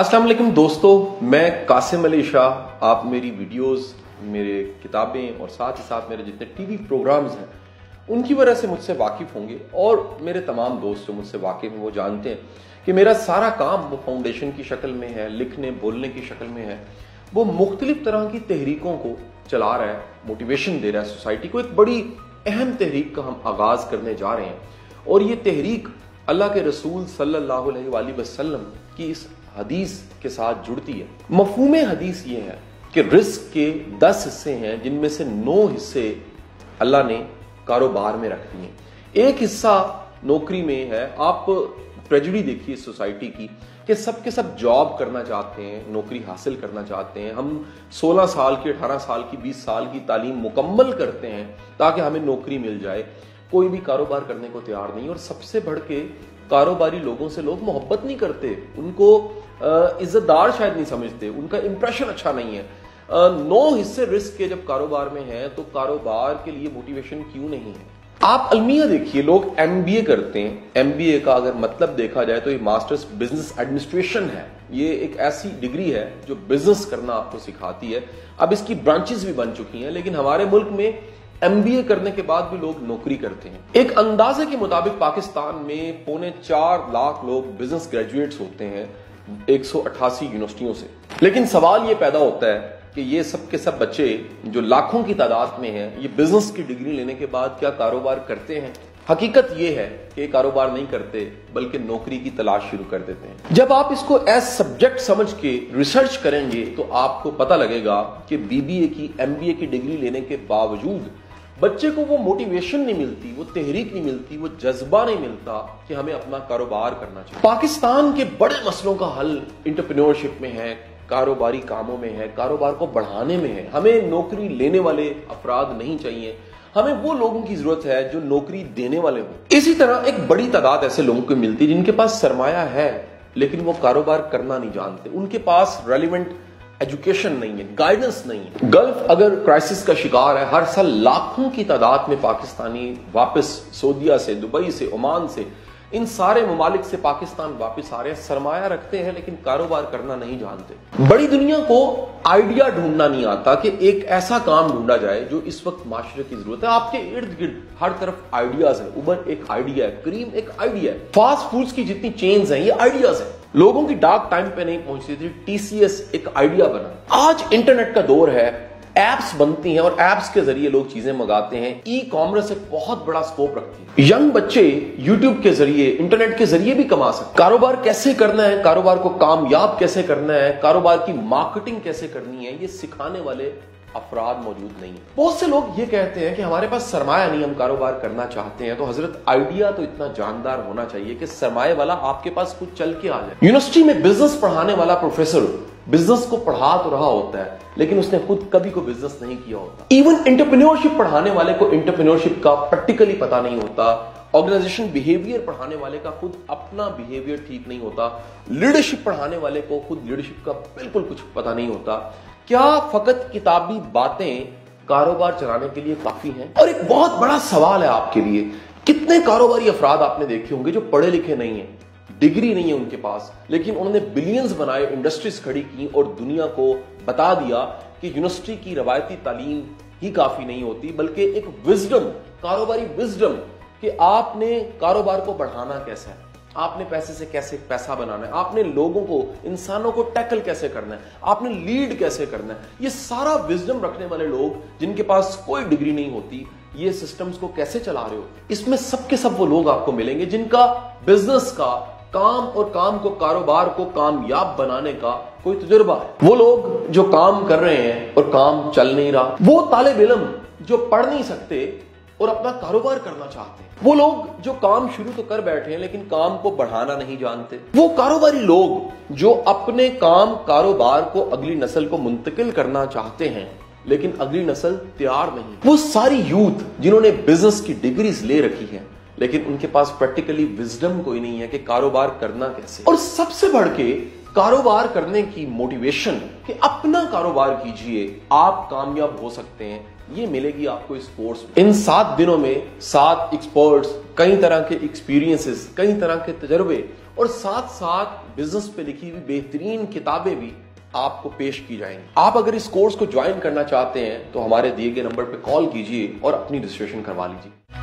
السلام علیکم دوستو، میں قاسم علی شاہ، آپ میری ویڈیوز، میرے کتابیں اور ساتھ ہی ساتھ میرے جتنے ٹی وی پروگرامز ہیں، ان کی وجہ سے مجھ سے واقف ہوں گے اور میرے تمام دوست جو مجھ سے واقف ہیں، وہ جانتے ہیں کہ میرا سارا کام وہ فاؤنڈیشن کی شکل میں ہے، لکھنے، بولنے کی شکل میں ہے۔ وہ مختلف طرح کی تحریکوں کو چلا رہا ہے موٹیویشن دے رہا ہے سوسائٹی کو، ایک بڑی اہم تحریک کا ہم آغاز کرنے جا رہے ہیں۔ اور یہ تحریک اللہ کے رسول صلی اللہ علیہ وآلہ وسلم کی اس حدیث کے ساتھ جڑتی ہے۔ مفہوم حدیث یہ ہے کہ رزق کے دس حصے ہیں جن میں سے نو حصے اللہ نے کاروبار میں رکھ دیے۔ ایک حصہ نوکری میں ہے۔ آپ ٹریجڈی دیکھیے سوسائٹی کی کہ سب کے سب جاب کرنا چاہتے ہیں، نوکری حاصل کرنا چاہتے ہیں۔ ہم سولہ سال کی، اٹھارہ سال کی، بیس سال کی تعلیم مکمل کرتے ہیں تاکہ ہمیں نوکری مل جائے۔ کوئی بھی کاروبار کرنے کو تیار نہیں اور سب سے بڑھ کے کاروباری لوگوں سے لوگ محبت نہیں کرتے۔ ان کو عزت دار شاید نہیں سمجھتے، ان کا امپریشن اچھا نہیں ہے۔ نو حصے رسک کے جب کاروبار میں ہیں، تو کاروبار کے لیے موٹیویشن کیوں نہیں ہے؟ آپ المیہ دیکھیے، لوگ ایم بی اے کرتے ہیں۔ ایم بی اے کا اگر مطلب دیکھا جائے تو یہ ماسٹرز بزنس ایڈمنسٹریشن ہے۔ یہ ایک ایسی ڈگری ہے جو بزنس کرنا آپ کو سکھاتی ہے۔ اب اس کی برانچز بھی بن چکی ہیں، لیکن ہمارے ملک میں ایم بی اے کرنے کے بعد بھی لوگ نوکری کرتے ہیں۔ ایک اندازے کے مطابق پاکستان میں پونے چار لاکھ لوگ بزنس گریجویٹس ہوتے ہیں۔ ایک سو اٹھاسی یونیورسٹیوں سے۔ لیکن سوال یہ پیدا ہوتا ہے کہ یہ سب کے سب بچے جو لاکھوں کی تعداد میں ہیں، یہ بزنس کی ڈگری لینے کے بعد کیا کاروبار کرتے ہیں؟ حقیقت یہ ہے کہ کاروبار نہیں کرتے، بلکہ نوکری کی تلاش شروع کر دیتے ہیں۔ جب آپ اس کو ایز سبجیکٹ سمجھ کے ریسرچ کریں گے، تو آپ کو پتا لگے گا کہ بی بی اے کی ایم بی اے کی ڈگری لینے کے باوجود بچے کو وہ موٹیویشن نہیں ملتی، وہ تحریک نہیں ملتی، وہ جذبہ نہیں ملتا کہ ہمیں اپنا کاروبار کرنا چاہیے۔ پاکستان کے بڑے مسئلوں کا حل انٹرپرینورشپ میں ہے، کاروباری کاموں میں ہے، کاروبار کو بڑھانے میں ہے۔ ہمیں نوکری لینے والے افراد نہیں چاہیے۔ ہمیں وہ لوگوں کی ضرورت ہے جو نوکری دینے والے ہوں۔ اسی طرح ایک بڑی تعداد ایسے لوگوں کو ملتی جن کے پاس سرمایہ ہے، لیکن وہ کاروبار کرنا نہیں جانتے۔ ان کے پاس ریلیونٹ ایجوکیشن نہیں ہے گائیڈنس نہیں ہے. گلف اگر کرائسس کا شکار ہے، ہر سال لاکھوں کی تعداد میں پاکستانی واپس، سعودیہ سے، دبئی سے، عمان سے، ان سارے ممالک سے پاکستان واپس آ رہے ہیں، سرمایہ رکھتے ہیں، لیکن کاروبار کرنا نہیں جانتے. بڑی دنیا کو آئیڈیا ڈھونڈنا نہیں آتا کہ ایک ایسا کام ڈھونڈا جائے جو اس وقت معاشرے کی ضرورت ہے۔ آپ کے ارد گرد ہر طرف آئیڈیاز ہیں۔ اوبر ایک آئیڈیا ہے کریم ایک آئیڈیا ہے۔ فاسٹ فوڈز کی جتنی چینز ہیں، یہ آئیڈیاز ہیں۔ لوگوں کی ڈارک ٹائم پہ نہیں پہنچتی تھی ٹی سی ایس ایک آئیڈیا بنا۔ آج انٹرنیٹ کا دور ہے ایپس بنتی ہیں اور ایپس کے ذریعے لوگ چیزیں منگاتے ہیں۔ ای کامرس ایک بہت بڑا سکوپ رکھتی ہے۔ ینگ بچے یوٹیوب کے ذریعے انٹرنیٹ کے ذریعے بھی کما سکتے کاروبار کیسے کرنا ہے؟ کاروبار کو کامیاب کیسے کرنا ہے؟ کاروبار کی مارکیٹنگ کیسے کرنی ہے؟ یہ سکھانے والے افراد موجود نہیں ہیں۔ بہت سے لوگ یہ کہتے ہیں کہ ہمارے پاس سرمایہ نہیں، ہم کاروبار کرنا چاہتے ہیں، تو حضرت آئیڈیا تو اتنا جاندار ہونا چاہیے کہ سرمایہ والا آپ کے پاس کچھ چل کے آ جائے۔ یونیورسٹی میں بزنس پڑھانے والا پروفیسر بزنس کو پڑھا تو رہا ہوتا ہے، لیکن اس نے خود کبھی کو بزنس نہیں کیا ہوتا۔ ایون انٹرپرینورشپ پڑھانے والے کو انٹرپرینورشپ کا پریکٹیکلی پتا نہیں ہوتا آرگنائزیشن بیہیویئر پڑھانے والے کا خود اپنا بیہیویئر ٹھیک نہیں ہوتا لیڈرشپ پڑھانے والے کو خود لیڈرشپ کا بالکل کچھ پتا نہیں ہوتا۔ کیا فقط کتابی باتیں کاروبار چلانے کے لیے کافی ہیں؟ اور ایک بہت بڑا سوال ہے آپ کے لیے، کتنے کاروباری افراد آپ نے دیکھے ہوں گے جو پڑھے لکھے نہیں ہیں، ڈگری نہیں ہے ان کے پاس، لیکن انہوں نے بلینز بنائے، انڈسٹریز کھڑی کی اور دنیا کو بتا دیا کہ یونیورسٹی کی روایتی تعلیم ہی کافی نہیں ہوتی، بلکہ ایک وزڈم کاروباری وزڈم کہ آپ نے کاروبار کو بڑھانا کیسا ہے۔ آپ نے پیسے سے کیسے پیسہ بنانا ہے؟ آپ نے لوگوں کو، انسانوں کو ٹیکل کیسے کرنا ہے؟ آپ نے لیڈ کیسے کرنا ہے؟ یہ سارا وزڈم رکھنے والے لوگ جن کے پاس کوئی ڈگری نہیں ہوتی، یہ سسٹمز کو کیسے چلا رہے ہو؟ اس میں سب کے سب وہ لوگ آپ کو ملیں گے جن کا بزنس کا، کام اور کام کو، کاروبار کو کامیاب بنانے کا کوئی تجربہ ہے۔ وہ لوگ جو کام کر رہے ہیں اور کام چل نہیں رہا، وہ طالب علم جو پڑھ نہیں سکتے اور اپنا کاروبار کرنا چاہتے ہیں۔ وہ لوگ جو کام شروع تو کر بیٹھے ہیں، لیکن کام کو بڑھانا نہیں جانتے۔ وہ کاروباری لوگ جو اپنے کام کاروبار کو اگلی نسل کو منتقل کرنا چاہتے ہیں، لیکن اگلی نسل تیار نہیں۔ وہ ساری یوتھ جنہوں نے بزنس کی ڈگریز لے رکھی ہے لیکن ان کے پاس پریکٹیکلی وزڈم کوئی نہیں ہے کہ کاروبار کرنا کیسے۔ اور سب سے بڑھ کے کاروبار کرنے کی موٹیویشن کہ اپنا کاروبار کیجیے، آپ کامیاب ہو سکتے ہیں۔ یہ ملے گی آپ کو اس کورس ان سات دنوں میں سات ایکسپرٹس کئی طرح کے ایکسپیرینسز کئی طرح کے تجربے اور ساتھ ساتھ بزنس پہ لکھی ہوئی بہترین کتابیں بھی آپ کو پیش کی جائیں گی۔ آپ اگر اس کورس کو جوائن کرنا چاہتے ہیں تو ہمارے دیے گئے نمبر پہ کال کیجیے اور اپنی رجسٹریشن کروا لیجیے